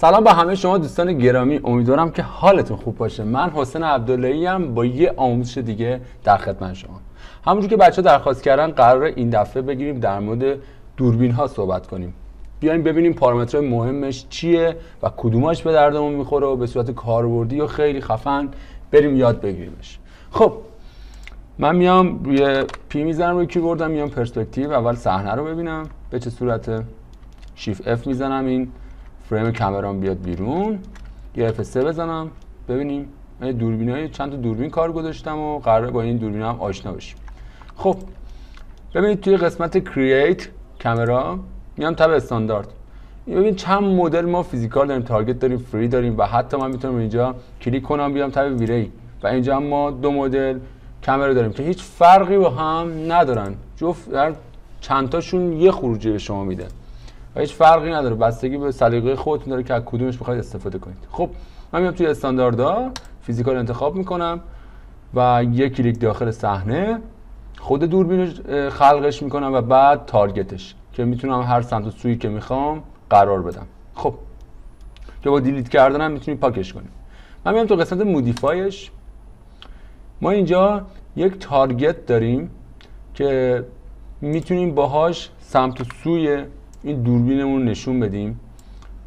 سلام به همه شما دوستان گرامی. امیدوارم که حالتون خوب باشه. من حسین عبداللهی ام با یه آموزش دیگه در خدمت شما. همونجور که بچه درخواست کردن قرار این دفعه بگیریم در مورد دوربین ها صحبت کنیم. بیایم ببینیم پارامترهای مهمش چیه و کدوماش به دردمون می‌خوره و به صورت کاربردی و خیلی خفن بریم یاد بگیریمش. خب من میام روی پی می‌زنم روی کیبوردم میام پرسپکتیو اول صحنه رو ببینم به چه صورته Shift F می‌زنم این frame camera م بیاد بیرون. یه F3 بزنم. ببینیم من دوربین های چند تا دوربین کار گذاشتم و قراره با این دوربین هم آشنا بشیم. خب ببینید توی قسمت create camera میام tab استاندارد. ببین چند مدل ما physical داریم target داریم free داریم و حتی من می‌تونم اینجا کلیک کنم بیام tab V-Ray و اینجا ما دو مدل کامرا داریم که هیچ فرقی با هم ندارن. جفت در چند تاشون یه خروجی به شما میده. و هیچ فرقی نداره. بستگی به سلیقه خودتون داره که از کدومش بخواید استفاده کنید. خب من میام توی استانداردها physical انتخاب می‌کنم و یک کلیک داخل صحنه خود دوربین خلقش می‌کنم و بعد target ش که می‌تونم هر سمت و سویی که می‌خوام قرار بدم. خب. که با delete کردنم می‌تونیم پاکش کنیم من میام تو قسمت modify ش. ما اینجا یک target داریم که می‌تونیم باهاش سمت و سوی این دوربینمون نشون بدیم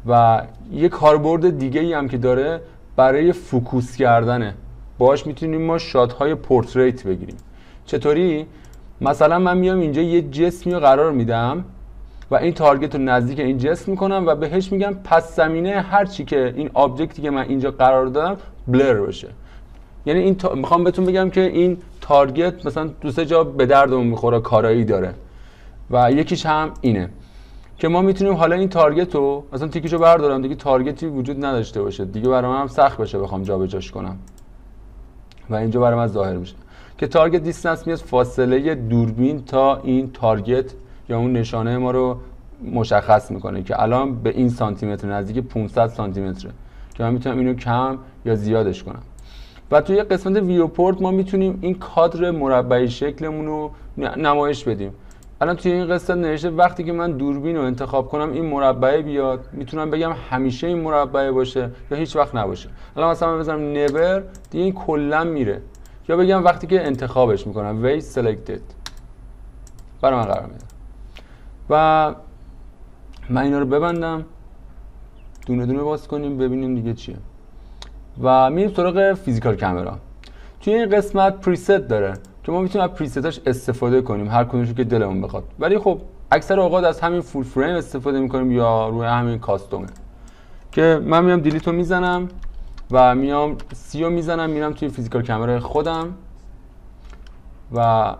و یه کاربرد دیگه ای هم که داره برای فوکوس کردنه باش می‌تونیم ما shot های portrait بگیریم. چطوری؟ مثلا من میام اینجا یه جسمی رو قرار میدم. و این target رو نزدیک این جسم می‌کنم و بهش میگم پس زمینه هر چی که این object ی که من اینجا قرار دادم blur باشه یعنی این تا... می‌خوام بهتون بگم که این target مثلا دو سه جا به دردمون می‌خوره کارایی داره. و یکیش هم اینه که ما می‌تونیم حالا این target رو مثلا تیکشو بردارم دیگه target ی وجود نداشته باشه. دیگه برای من هم سخت بشه بخوام جابجاش کنم. و اینجا برای من ظاهر میشه. که target distance میاد فاصله دوربین تا این target یا اون نشانه ما رو مشخص می‌کنه که الان به این سانتی متر نزدیک 500 سانتی متره که من می‌تونم اینو کم یا زیادش کنم. و توی قسمت ویوپورت ما می‌تونیم این کادر مربعی شکلمون رو نمایش بدیم. الان توی این قصه نوشته وقتی که من دوربین رو انتخاب کنم این مربعه بیاد می‌تونم بگم همیشه این مربعه باشه یا هیچ وقت نباشه. الان مثلا من بزنم never دیگه این کلا میره. یا بگم وقتی که انتخابش می‌کنم way selected. برای من قرار میده. و من اینا رو ببندم دونه دونه باز کنیم ببینیم دیگه چیه. و میریم سراغ physical camera. توی این قسمت preset داره که ما می‌تونیم از preset اش استفاده کنیم هر کدومش که دلمون بخواد. ولی خب اکثر اوقات از همین full frame استفاده می‌کنیم یا روی همین custom ه که من میام delete و می‌زنم و میام C رو می‌زنم میرم توی physical camera ی خودم. و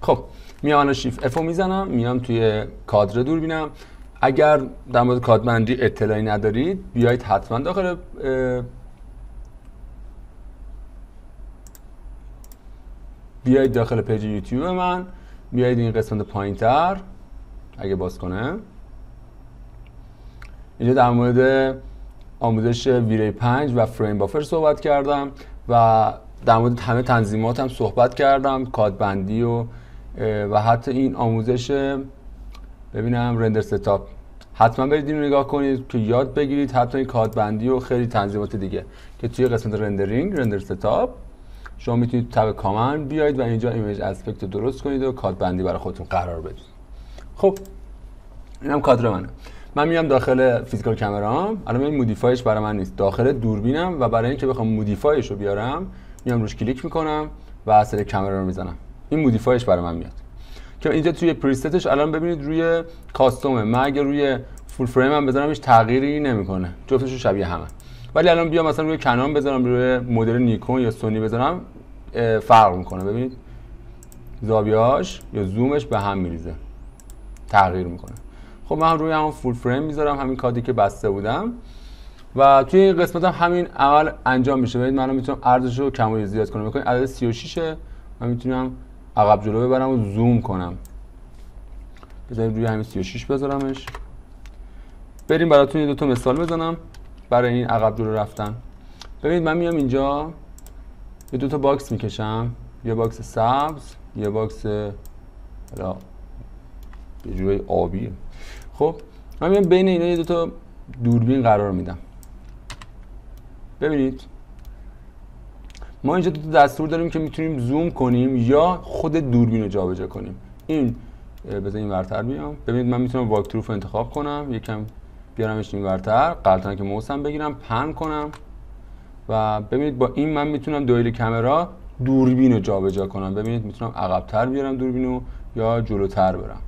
خب میام الان شیف رو می‌زنم میام توی کادر دور بینم. اگر در مورد کادبندی اطلاعی ندارید بیایید حتما داخل بیایید داخل پیج یوتیوب من. بیایید این قسمت پایین تر اگه باز کنه. اینجا در مورد آموزش ویری 5 و فریم بافر صحبت کردم و در مورد همه تنظیمات هم صحبت کردم کادربندی و و حتی این آموزش ببینم render setup حتما برید این رو نگاه کنید که یاد بگیرید حتی این کادربندی و خیلی تنظیمات دیگه که توی قسمت rendering render setup شما می‌تونید tab common بیاید و اینجا image aspect رو درست کنید و کادربندی برای خودتون قرار بدید. خب اینم کادر منه. من میام داخل physical camera م الان این modify ش برای من نیست. داخل دوربینم و برای اینکه بخوام modify ش رو بیارم میام روش کلیک می‌کنم و اصل کامرا رو می‌زنم. این مودیفایش برای من میاد. که اینجا توی پریستش الان ببینید روی کاستومه. من اگه روی فول فریم هم بذارم تغییری نمی‌کنه. جفتشون شبیه همه. ولی الان بیا مثلا روی کنان بذارم روی مدل نیکون یا سونی بذارم فرق می‌کنه. ببینید. زاویه‌اش یا زومش به هم میریزه. تغییر می‌کنه. خب من روی همون فول فریم می‌ذارم همین کادی که بسته بودم. و توی این قسمت هم همین عمل انجام میشه. ببینید من می‌تونم عرضش رو کم و زیاد کنم. بکنید عدد 36 من می‌تونم عقب جلو ببرم و زوم کنم. بذارید روی همین 36 بذارمش. بریم براتون یه دو تا مثال بزنم برای این عقب جلو رفتن. ببینید من میام اینجا یه دو تا box می‌کشم. یه box سبز یه box حالا یه جوری آبیه خب من میام بین اینا یه دو تا دوربین قرار میدم. ببینید ما اینجا دو دستور داریم که می‌تونیم زوم کنیم یا خود دوربین رو جابجا کنیم. این بذار ورتر بیام. ببینید من می‌تونم واکتروف رو انتخاب کنم. یکم بیارمش این ورتر. قلطن که موسم بگیرم پن کنم. و ببینید با این من می‌تونم دویل کامرا دوربین رو جابجا کنم. ببینید می‌تونم عقبتر بیارم دوربین رو یا جلوتر برم.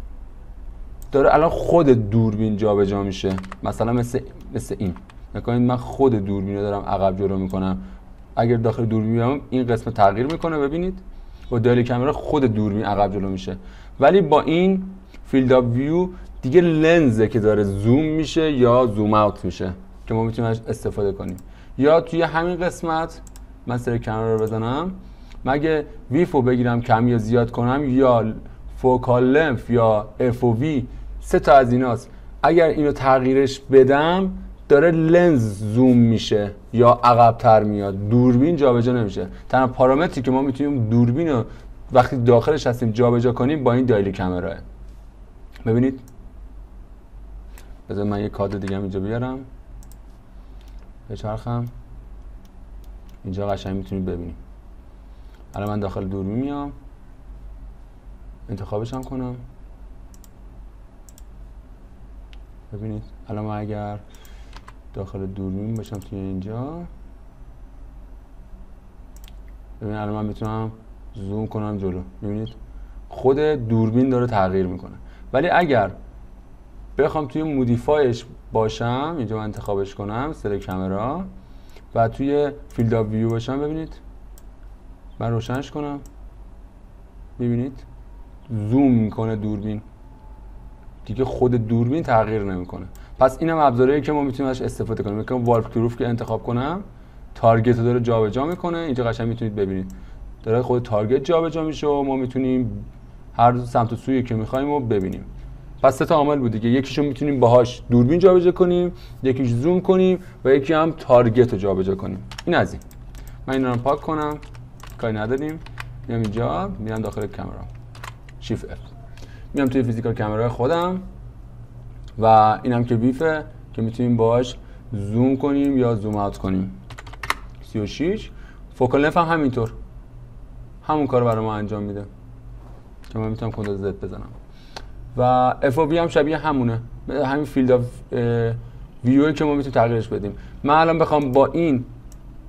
داره الان خود دوربین جابجا میشه. مثلا مثل مثل این. نکنید من خود دوربین رو دارم عقب جلو می‌کنم. اگر داخل دوربین بیام این قسمت تغییر می‌کنه ببینید. با dolly camera خود دوربین عقب جلو میشه. ولی با این field of view دیگه لنزه که داره زوم میشه یا zoom out میشه که ما می‌تونیم استفاده کنیم. یا توی همین قسمت من select camera رو بزنم. مگه ویفو بگیرم کم یا زیاد کنم یا focal length یا FOV سه تا از ایناست. اگر اینو تغییرش بدم داره لنز زوم میشه یا عقبتر میاد. دوربین جابجا نمیشه. تنها پارامتری که ما می‌تونیم دوربین رو وقتی داخلش هستیم جابجا کنیم با این dolly camera ه ببینید. بذار من یه کادر دیگه اینجا بیارم. بچرخم اینجا قشنگ می‌تونید ببینید. الان من داخل دوربین میام. انتخابش هم کنم. ببینید. الان من اگر داخل دوربین باشم توی اینجا. ببینید الان من می‌تونم زوم کنم جلو. ببینید خود دوربین داره تغییر می‌کنه. ولی اگر بخوام توی modify ش باشم اینجا من انتخابش کنم select camera و توی field of view باشم ببینید. من روشنش کنم. ببینید زوم می‌کنه دوربین. دیگه خود دوربین تغییر نمی‌کنه. پس اینم ابزاریه که ما می‌تونیم ازش استفاده کنیم. میگم walk through که انتخاب کنم target رو داره جابجا می‌کنه. اینجا قشنگ می‌تونید ببینید. داره خود target جابجا میشه و ما می‌تونیم هر سمت و سویی که می‌خوایم رو ببینیم. پس سه تا عامل بود دیگه. یکیشو می‌تونیم باهاش دوربین جابجا کنیم یکیش زوم کنیم و یکی هم تارگت رو جابجا کنیم. این از این. من اینا رو پاک کنم. کاری نداریم. میام اینجا میام داخل کامرا شیفت. اف میام توی فیزیکال کامرای خودم. و اینم که ویفه که می‌تونیم باش زوم کنیم یا زوم اوت کنیم. 36 focal length هم همینطور. همون کار برای ما انجام میده. که من می‌تونم control Z بزنم. و FOV هم شبیه همونه. همین field of view که ما می‌تونیم تغییرش بدیم. من الان بخوام با این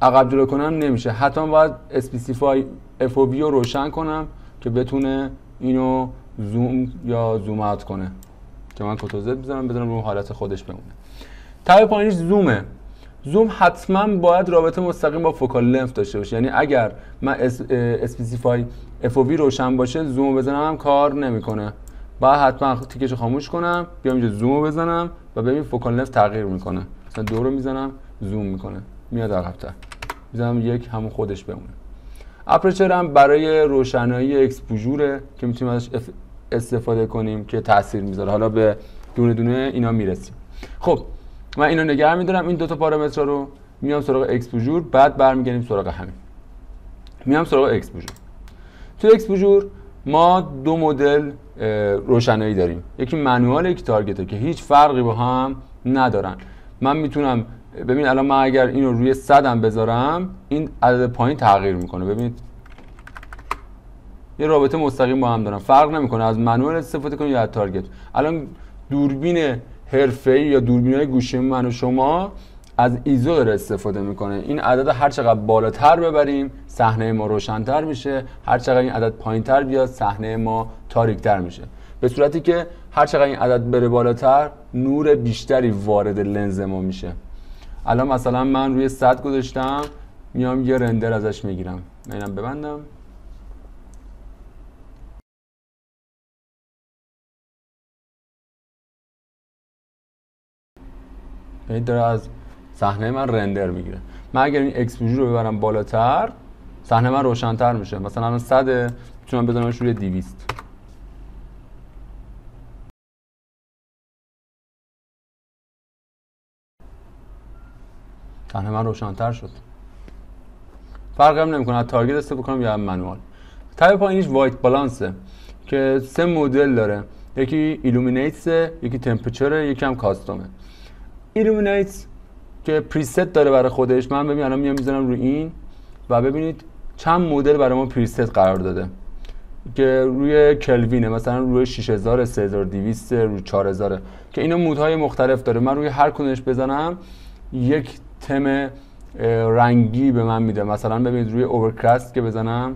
عقب جلو کنم نمیشه. حتما باید specify FOV رو روشن کنم که بتونه اینو زوم یا zoom out کنه. که من control Z بزنم بدونم رو حالت خودش بمونه. tab پایینش زومه. زوم حتما باید رابطه مستقیم با focal length داشته باشه. یعنی اگر من specify FOV روشن باشه زوم بزنم هم کار نمی‌کنه. باید حتما تیکش خاموش کنم بیام اینجا زوم بزنم و ببین focal length تغییر می‌کنه. مثلا دو رو می‌زنم زوم می‌کنه. میاد عقب‌تر. می‌زنم یک همون خودش بمونه. aperture هم برای روشنایی exposure ه که می‌تونیم ازش استفاده کنیم که تاثیر می‌ذاره. حالا به دونه دونه اینا می‌رسیم. خب من اینو نگه میدارم. این دو تا پارامتر رو میام سراغ exposure بعد برمیگردیم سراغ همین. میام سراغ exposure تو exposure ما دو مدل روشنایی داریم. یکی manual یکی target ه که هیچ فرقی با هم ندارن. من می‌تونم ببین الان من اگر اینو روی صدم بذارم این عدد پایین تغییر می‌کنه. ببینید یه رابطه مستقیم با هم دارن. فرق نمی‌کنه. از منوال استفاده کنید یا از تارگت. الان دوربین حرفه‌ای یا دوربین های گوشی من و شما از ایزو داره استفاده می‌کنه. این عدد هر چقدر بالاتر ببریم صحنه ما روشنتر میشه. هر چقدر این عدد پایینتر بیاد صحنه ما تاریکتر میشه. به صورتی که هر چقدر این عدد بره بالاتر نور بیشتری وارد لنز ما میشه. الان مثلا من روی 100 گذاشتم میام یه رندر ازش می‌گیرم. اینم ببندم. ببینید داره از صحنه من رندر می‌گیره. من اگر این اکسپوژر رو ببرم بالاتر صحنه من روشنتر میشه. مثلا الان 100 می‌تونم بزنمش روی 200 صحنه من روشنتر شد. فرق هم نمی‌کنه. از target استفاده کنم یا manual. tab پایینش white balance ه. که سه مدل داره. یکی illuminant یکی temperature یکی هم custom ه. illuminant که preset داره برای خودش. من ببین الان میام می‌ذارم روی این و ببینید چند مدل برای ما preset قرار داده. که روی Kelvin ه مثلا روی 6000 3200 روی 4000 که اینا مودهای مختلف داره. من روی هر کدومش بزنم یک تم رنگی به من میده. مثلا ببینید روی اوورکراست که بزنم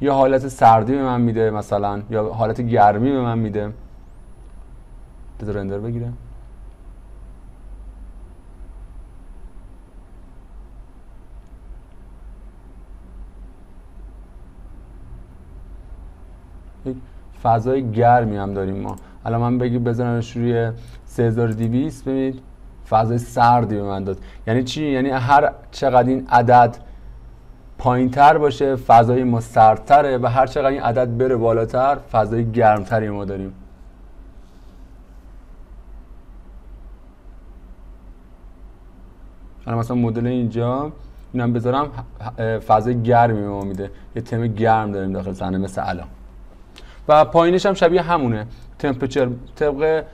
یا حالت سردی به من میده مثلا یا حالت گرمی به من میده. بذار رندر بگیره یک فضای گرمی هم داریم ما. الان من بگی بزنمش روی 3200 ببینید فضای سردی به من داد. یعنی چی؟ یعنی هر چقدر این عدد پایین تر باشه فضای ما سردتره و هر چقدر این عدد بره بالاتر فضای گرمتری ما داریم. الان مثلا مدل اینجا اینم بذارم فضای گرمی ما میده. یه تم گرم داریم داخل صحنه مثل الان. و پایینش هم شبیه همونه. تمپرچر طبق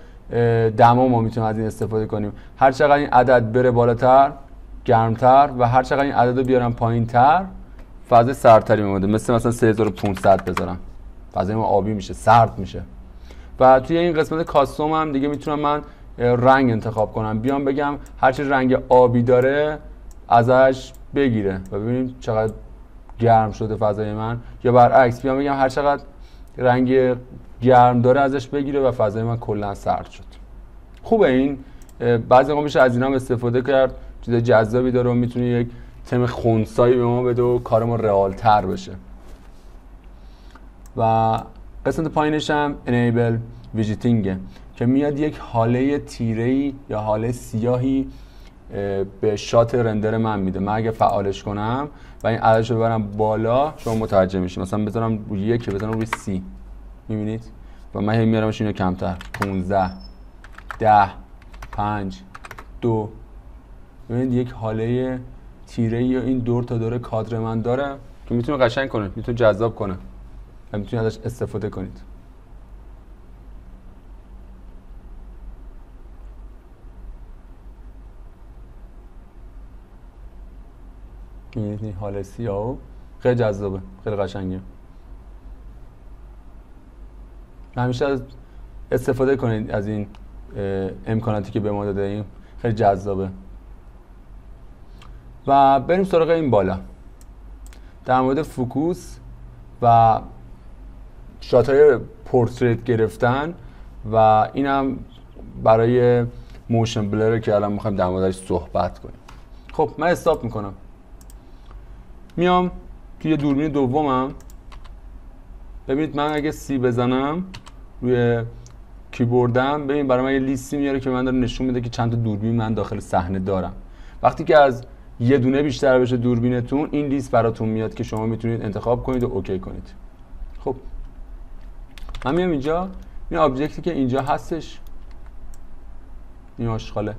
دما ما می‌تونیم از این استفاده کنیم. هر چقدر این عدد بره بالاتر گرمتر و هر چقدر این عدد رو بیارم پایین تر فاز سردتری میمونه. مثل مثلا 3500 بذارم. فضای ما آبی میشه سرد میشه. و توی این قسمت کاستوم هم دیگه می‌تونم من رنگ انتخاب کنم. بیام بگم هرچی رنگ آبی داره ازش بگیره و ببینیم چقدر گرم شده فضای من. یا برعکس بیام بگم هر چقدر رنگ گرم داره ازش بگیره و فضای من کلا سرد شد. خوبه این بعضی موقع میشه از اینا استفاده کرد چیز جذابی داره و می‌تونه یک تم خونسایی به ما بده و کار ما رئال تر بشه. و قسمت پایینش هم enable visiting که میاد یک حاله تیره یا حاله سیاهی به شات رندر من میده. من اگه فعالش کنم و این عددش رو ببرم بالا شما متوجه میشید مثلا بذارم روی یک بذارم روی سی. می‌بینید؟ و من هی میارمش اینو کمتر. 15 ده 5 دو. ببینید یک حاله تیره یا این دور تا دور کادر من داره که می‌تونه قشنگ کنه می‌تونه جذاب کنه و می‌تونید ازش استفاده کنید. این حال سیاه خیلی جذابه خیلی قشنگه. همیشه از استفاده کنید از این امکاناتی که به ما داده این خیلی جذابه. و بریم سراغ این بالا. در مورد فوکوس و shot های portrait گرفتن و اینم برای motion blur که الان می‌خوایم در موردش صحبت کنیم. خب من stop می‌کنم. میام توی دوربین دومم. ببینید من اگه C بزنم روی کیبوردم ببین برای من یه لیستی میاره که من داره نشون میده که چند تا دوربین من داخل صحنه دارم. وقتی که از یه دونه بیشتر بشه دوربینتون این لیست براتون میاد که شما می‌تونید انتخاب کنید و OK کنید. خب. من میام اینجا. این object ی که اینجا هستش. این آشغاله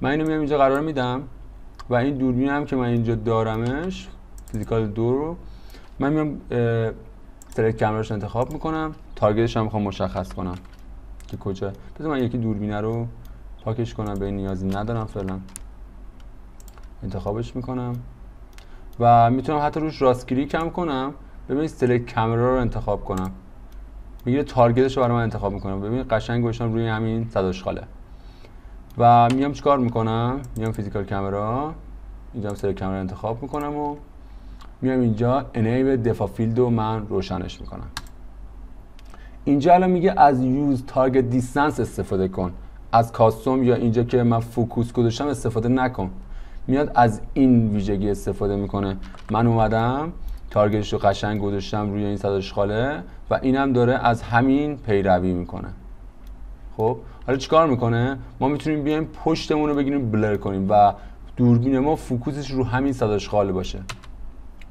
من اینو میام اینجا قرار میدم و این دوربین هم که من اینجا دارمش physical دو رو. من میام select camera ش انتخاب می‌کنم. target ش هم می‌خوام مشخص کنم که کجا. بذار من یکی دوربینه رو پاکش کنم به نیازی ندارم فعلا. انتخابش می‌کنم. و می‌تونم حتی روش راست کلیک هم کنم. ببینید Select Camera رو انتخاب کنم. میگه target ش رو برای من انتخاب می‌کنم. ببینید قشنگ گوشم روی همین صد خاله. و میام چیکار می‌کنم؟ میام Physical Camera اینجا هم Select Camera انتخاب می‌کنم و میام اینجا Enable Depth of Field رو من روشنش می‌کنم. اینجا الان میگه از Use Target Distance استفاده کن. از Custom یا اینجا که من focus گذاشتم استفاده نکن. میاد از این ویژگی استفاده می‌کنه. من اومدم target ش رو قشنگ گذاشتم روی این صد خاله و اینم داره از همین پیروی می‌کنه. خب حالا چیکار می‌کنه؟ ما می‌تونیم بیایم پشتمون رو بگیریم blur کنیم و دوربین ما focus ش رو همین صد خاله باشه.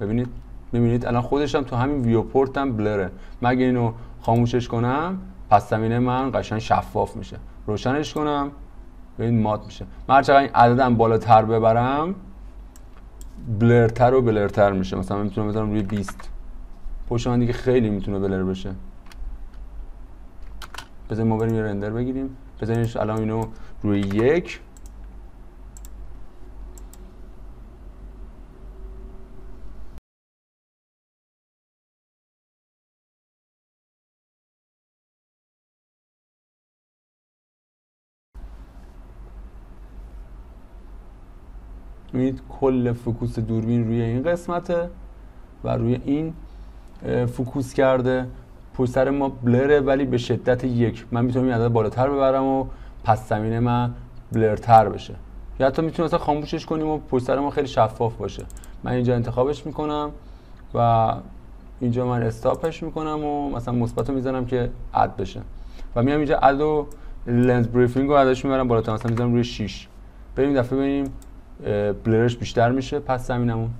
ببینید می‌بینید الان خودش هم تو همین ویوپورت هم بلره. مگه اینو خاموشش کنم؟ پس زمینه من قشنگ شفاف میشه. روشنش کنم ببین مات میشه. من هر این عددم بالاتر ببرم بلرتر و بلرتر میشه. مثلا می‌تونم بذارم روی 20 پشت من دیگه خیلی می‌تونه بلر بشه. بذاریم ما بریم یه رندر بگیریم. بذارینش الان اینو روی یک. می‌بینید کل فکوس دوربین روی این قسمته و روی این فکوس کرده. پشت سر ما بلره ولی به شدت یک. من می‌تونم این عدد بالاتر ببرم و پس زمین من بلرتر بشه. یا حتی می‌تونیم مثلا خاموشش کنیم و پشت سر ما خیلی شفاف باشه. من اینجا انتخابش می‌کنم و اینجا من استاپش می‌کنم و مثلا مثبت رو می‌زنم که اد بشه. و میام اینجا اد و لنز بریفینگ رو ازش می‌برم بالاتر. مثلا می‌زنم روی 6 بریم دفعه ببینیم بلرش بیشتر میشه پس زمینمون.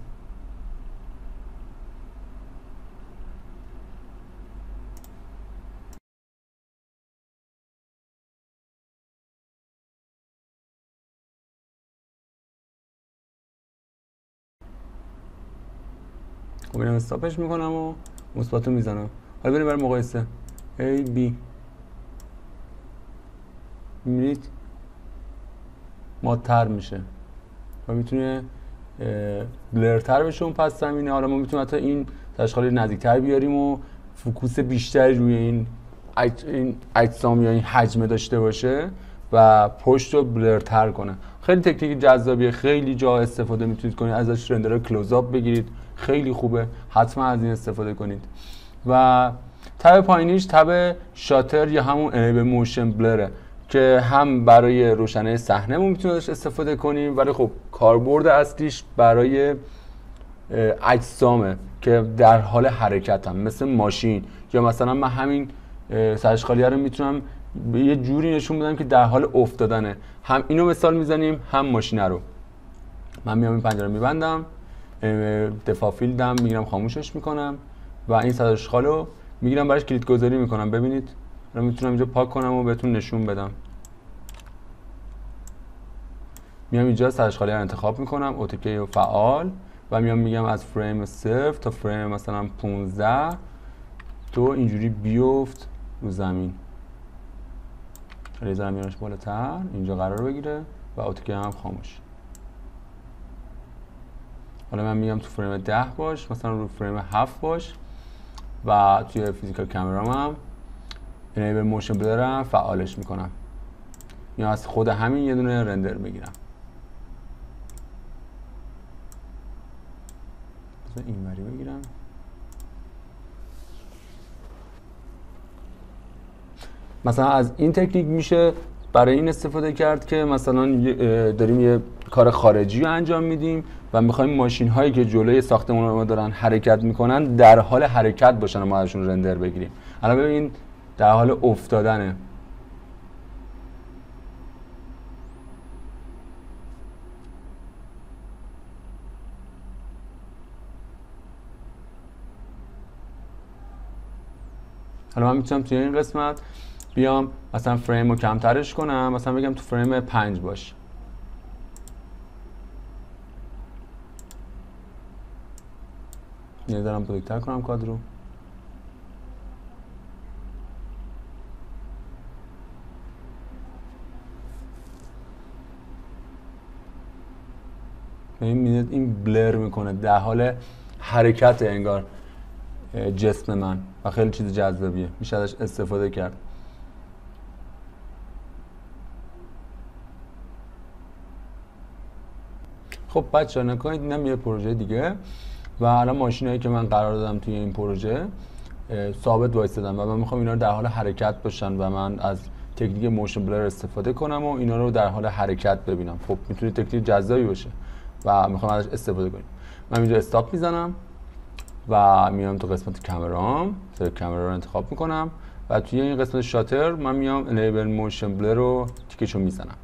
خب اینم استاپش می‌کنم و مثبت می‌زنم. حالا بریم برای مقایسه. A B. می‌بینید؟ مادتر میشه. و می‌تونه بلرتر بشه اون پس زمینه. حالا ما می‌تونیم حتی این تشخال نزدیکتر بیاریم و فکوس بیشتری روی این این اجسام یا این حجمه داشته باشه و پشت رو بلرتر کنه. خیلی تکنیک جذابیه خیلی جا استفاده می‌تونید کنید ازش رندر کلوزآپ بگیرید خیلی خوبه حتما از این استفاده کنید. و تب پایینیش تب شاتر یا همون انیبل موشن بلره که هم برای روشنه صحنه می‌تونید استفاده کنیم ولی خب کاربرد اصلیش برای اجسامه که در حال حرکت هم مثل ماشین. یا مثلا من همین سرشخالیه رو می‌تونم یه جوری نشون بدم که در حال افتادنه. هم اینو مثال می‌زنیم هم ماشینه رو. من میام این پنجره میبندم دفاع فیلدم می‌گیرم خاموشش می‌کنم و این سرشخال رو می‌گیرم براش کلید گذاری می‌کنم. ببینید من می‌تونم اینجا پاک کنم و بهتون نشون بدم. میام اینجا سرشخالی رو انتخاب می‌کنم اوتیکی و فعال و میام میگم از فریم صفر تا فریم مثلا 15 تو اینجوری بیفت رو زمین. ریزر میارش بالاتر اینجا قرار بگیره و Auto Key هم خاموش. حالا من میگم تو فریم 10 باش مثلا رو فریم 7 باش و توی Physical Camera م هم Enable Motion Blur م فعالش می‌کنم. یا از خود همین یه دونه رندر می‌گیرم این وری بگیرم. مثلا از این تکنیک میشه برای این استفاده کرد که مثلا داریم یه کار خارجی رو انجام میدیم و می‌خوایم ماشین هایی که جلوی ساختمون ما دارن حرکت می‌کنن در حال حرکت باشن و ما ازشون رندر بگیریم. الان ببین در حال افتادنه. حالا من می‌تونم توی این قسمت بیام مثلا فریم رو کمترش کنم مثلا بگم تو فریم پنج باش. یه دارم بزرگتر کنم کادر رو. این این بلر می‌کنه در حال حرکت انگار. جسم من و خیلی چیز جذابیه. میشه ازش استفاده کرد. خب بچه نکنید اینم یه پروژه دیگه. و الان ماشینایی که من قرار دادم توی این پروژه ثابت وایستادم و من می‌خوام اینا رو در حال حرکت باشن و من از تکنیک موشن بلر استفاده کنم و اینا رو در حال حرکت ببینم. خب می‌تونه تکنیک جذابی باشه و می‌خوام ازش استفاده کنیم. من اینجا stop می‌زنم. و میام تو قسمت کامرام سر کامرا رو انتخاب می‌کنم و توی این قسمت Shutter من میام Enable Motion Blur رو تیکشو می‌زنم.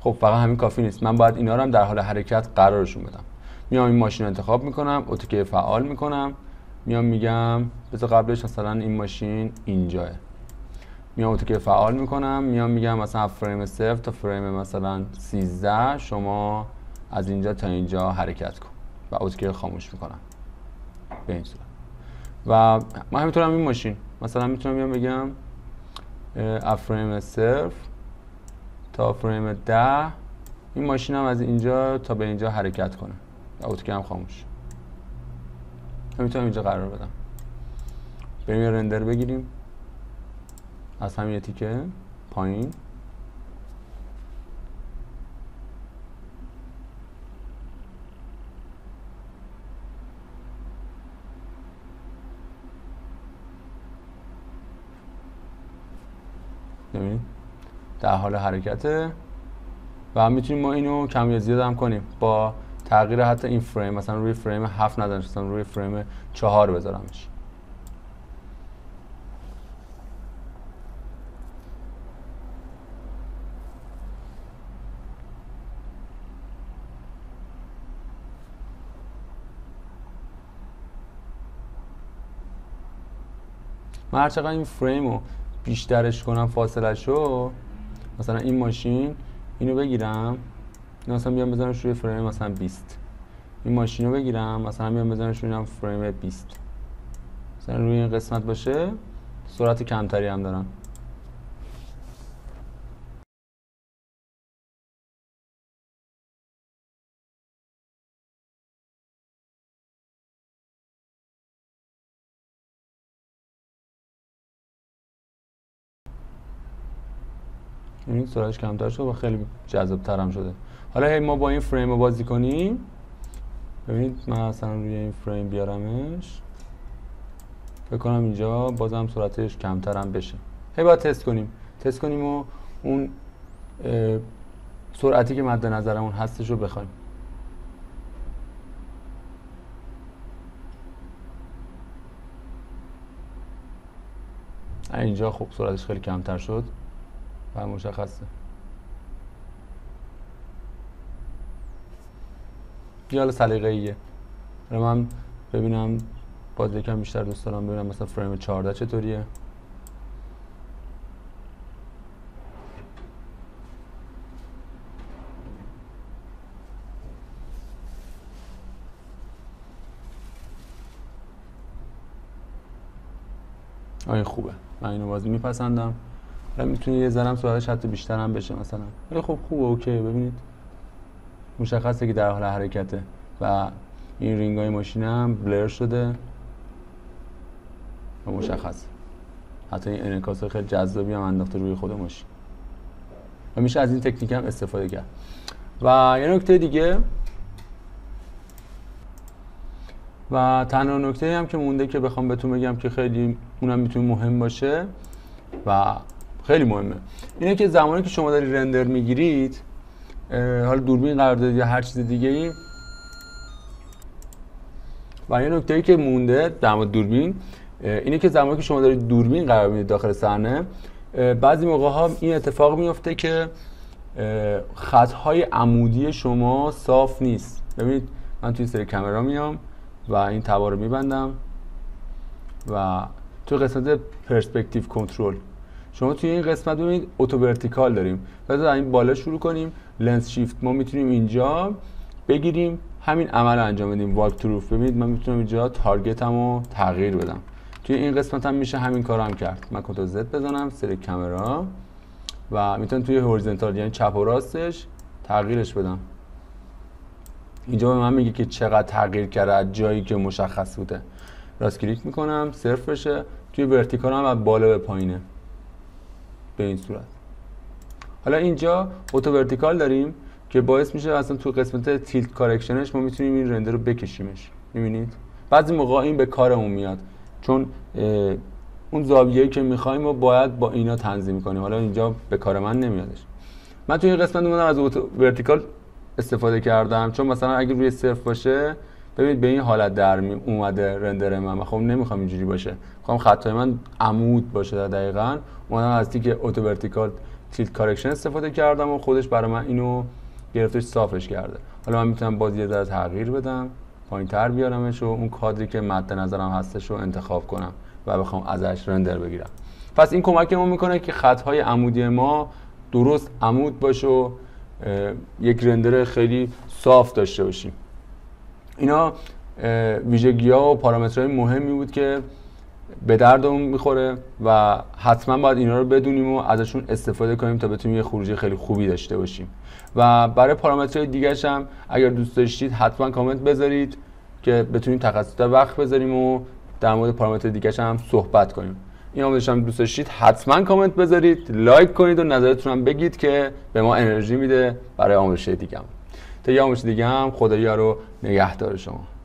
خب فقط همین کافی نیست. من باید اینا رو هم در حال حرکت قرارشون بدم. میام این ماشین رو انتخاب می‌کنم Auto Key فعال می‌کنم. میام میگم بذار قبلش مثلا این ماشین اینجا میام Auto Key فعال می‌کنم. میام میگم مثلا فریم صفر تا فریم مثلا 13 شما از اینجا تا اینجا حرکت کن. و اوتکی خاموش می‌کنم. به این صورت و من همینطورم این ماشین مثلا می‌تونم بیام بگم افریم صرف تا فریم ده. این ماشین هم از اینجا تا به اینجا حرکت کنه. و اوتکی هم خاموش. می‌تونم اینجا قرار بدم. بریم یه رندر بگیریم. از همین تیکه پایین. ببینید در حال حرکته. و می‌تونیم ما اینو کم یا زیاد هم کنیم. با تغییر حتی این فریم مثلا روی فریم هفت ندارم روی فریم چهار بذارمش. من هر چقدر این فریم رو بیشترش کنم فاصله شو مثلا این ماشین اینو بگیرم این مثلا بیام بزنمش روی فریم مثلا 20 این ماشین رو بگیرم مثلا بیام بزنمش روی فریم 20 مثلا روی این قسمت باشه سرعت کمتری هم دارم این سرعتش کمتر شده و خیلی جذاب ترم شده. حالا هی ما با این فریم رو بازی کنیم. ببینید من اصلا روی این فریم بیارمش. بکنم اینجا بازم سرعتش کمتر بشه. هی باید تست کنیم. تست کنیم و اون سرعتی که مد نظرمون هستش رو بخوایم. اینجا خب سرعتش خیلی کمتر شد. و مشخصه. یه سلیقه ایه. من ببینم باز یکم بیشتر دوست دارم ببینم مثلا فریم 14 چطوریه. آ این خوبه. من اینو بازی میپسندم. و می‌تونه یه ذرم سرعتش حتی بیشتر هم بشه مثلا. ولی خب خوبه اوکی. ببینید. مشخصه که در حال حرکته. و این رینگ های ماشین هم blur شده. و مشخص حتی این انعکاس خیلی جذابی هم انداخته روی خود ماشین. و میشه از این تکنیک هم استفاده کرد. و یه نکته دیگه. و تنها نکته هم که مونده که بخوام بهتون بگم که خیلی اونم می‌تونه مهم باشه. و خیلی مهمه. اینه که زمانی که شما داری رندر می‌گیرید حالا دوربین قرار دادید یا هر چیز دیگه ای و یه نکته ای که مونده در دوربین اینه که زمانی که شما دارید دوربین قرار می‌دید داخل صحنه بعضی موقع ها این اتفاق میفته که خطهای عمودی شما صاف نیست. ببینید من توی سری کامرا میام و این tab ا رو میبندم و توی قسمت Perspective Control شما توی این قسمت ببینید Auto Vertical داریم بذار این بالا شروع کنیم. Lens Shift ما می‌تونیم اینجا بگیریم. همین عمل انجام بدیم. Walk Through ببینید من می‌تونم اینجا target مو تغییر بدم. توی این قسمت هم میشه همین کارم هم کرد. من Control Z بزنم سر کامرا و می‌تونم توی Horizontal یعنی چپ و راستش تغییرش بدم. اینجا به من میگه که چقدر تغییر کرده از جایی که مشخص بوده. راست کلیک می‌کنم صفر بشه. توی Vertical هم از بالا به پایینه. به این صورت. حالا اینجا Auto Vertical داریم که باعث میشه اصلا تو قسمت Tilt Correction ش ما می‌تونیم این رندر رو بکشیمش. می‌بینید؟ بعضی موقع این به کارمون میاد. چون اون زاویه‌ای که می‌خوایم و باید با اینا تنظیم کنیم. حالا اینجا به کار من نمیادش. من توی این قسمت اومدم از Auto Vertical استفاده کردم. چون مثلا اگه روی صفر باشه ببینید به این حالت در می اومده رندر من خب نمی‌خوام اینجوری باشه. می‌خوام خطای من عمود باشه دقیقا. اومدم از تیک Auto Vertical Tilt Correction استفاده کردم و خودش برای من اینو گرفتش صافش کرده. حالا من می‌تونم باز یه ذره تغییر بدم پایین تر بیارمش و اون کادری که مد نظرم هستش رو انتخاب کنم و بخوام ازش رندر بگیرم. پس این کمکمون می‌کنه که خطهای عمودی ما درست عمود باشه و یک رندر خیلی صاف داشته باشیم. اینا ویژگی ها و پارامترهای مهمی بود که به دردمون می‌خوره و حتما باید اینا رو بدونیم و ازشون استفاده کنیم تا بتونیم یه خروجی خیلی خوبی داشته باشیم. و برای پارامترهای دیگه هم اگر دوست داشتید حتما کامنت بذارید که بتونیم تخصص وقت بذاریم و در مورد پارامتر دیگه هم صحبت کنیم. این آموزش هم دوست داشتید حتما کامنت بذارید لایک کنید و نظرتون هم بگید که به ما انرژی میده برای آموزش دیگه هم تا آموزش دیگه هم خدایا رو نگهدار شما.